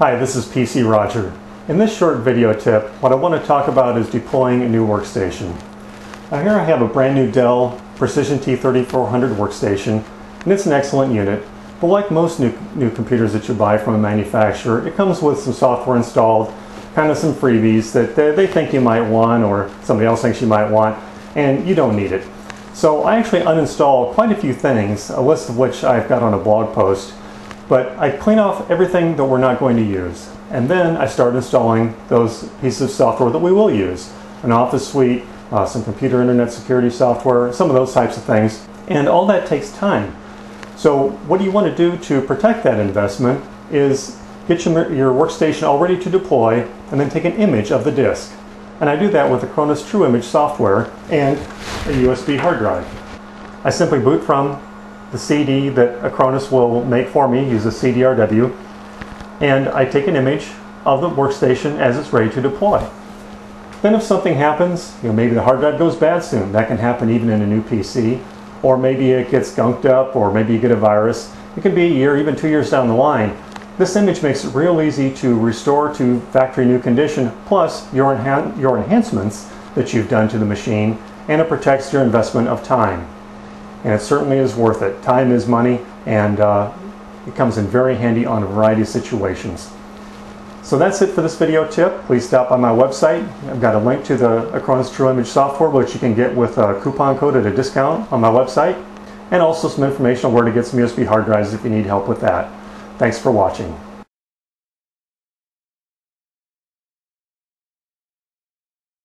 Hi, this is PC Roger. In this short video tip, what I want to talk about is deploying a new workstation. Now here I have a brand new Dell Precision T3400 workstation, and it's an excellent unit. But like most new, new computers that you buy from a manufacturer, it comes with some software installed, kind of some freebies that they, they think you might want or somebody else thinks you might want, and you don't need it. So I actually uninstalled quite a few things, a list of which I've got on a blog post, but I clean off everything that we're not going to use. And then I start installing those pieces of software that we will use. An Office Suite, uh, some computer internet security software, some of those types of things. And all that takes time. So what do you want to do to protect that investment is get your, your workstation all ready to deploy and then take an image of the disk. And I do that with the Acronis True Image software and a USB hard drive. I simply boot from the CD that Acronis will make for me, use a CDRW, and I take an image of the workstation as it's ready to deploy. Then if something happens, you know, maybe the hard drive goes bad soon, that can happen even in a new PC, or maybe it gets gunked up, or maybe you get a virus. It could be a year, even two years down the line. This image makes it real easy to restore to factory new condition, plus your, enhan your enhancements that you've done to the machine, and it protects your investment of time. And it certainly is worth it. Time is money, and uh, it comes in very handy on a variety of situations. So that's it for this video tip. Please stop by my website. I've got a link to the Acronis True Image software, which you can get with a coupon code at a discount on my website, and also some information on where to get some USB hard drives if you need help with that. Thanks for watching.